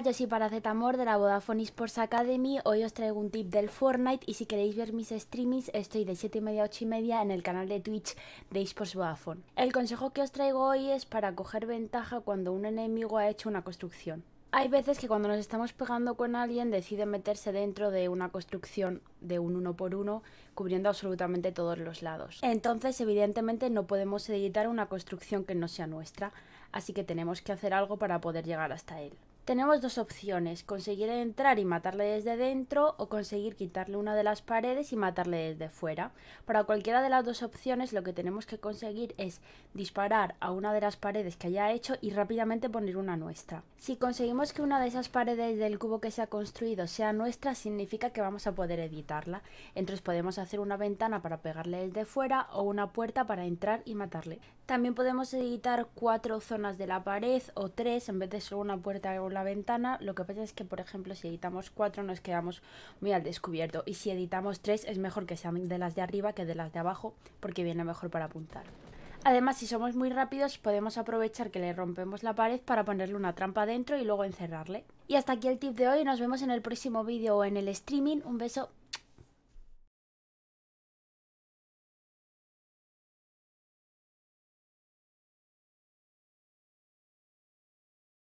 yo soy Paracetamor de la Vodafone Esports Academy. Hoy os traigo un tip del Fortnite y si queréis ver mis streamings estoy de 7 y media a 8 y media en el canal de Twitch de Esports Vodafone. El consejo que os traigo hoy es para coger ventaja cuando un enemigo ha hecho una construcción. Hay veces que cuando nos estamos pegando con alguien decide meterse dentro de una construcción de un uno por uno cubriendo absolutamente todos los lados. Entonces evidentemente no podemos editar una construcción que no sea nuestra, así que tenemos que hacer algo para poder llegar hasta él. Tenemos dos opciones, conseguir entrar y matarle desde dentro o conseguir quitarle una de las paredes y matarle desde fuera. Para cualquiera de las dos opciones lo que tenemos que conseguir es disparar a una de las paredes que haya hecho y rápidamente poner una nuestra. Si conseguimos que una de esas paredes del cubo que se ha construido sea nuestra, significa que vamos a poder editarla. Entonces podemos hacer una ventana para pegarle desde fuera o una puerta para entrar y matarle. También podemos editar cuatro zonas de la pared o tres en vez de solo una puerta o la ventana. Lo que pasa es que, por ejemplo, si editamos cuatro nos quedamos muy al descubierto. Y si editamos tres es mejor que sean de las de arriba que de las de abajo porque viene mejor para apuntar. Además, si somos muy rápidos, podemos aprovechar que le rompemos la pared para ponerle una trampa dentro y luego encerrarle. Y hasta aquí el tip de hoy. Nos vemos en el próximo vídeo o en el streaming. Un beso.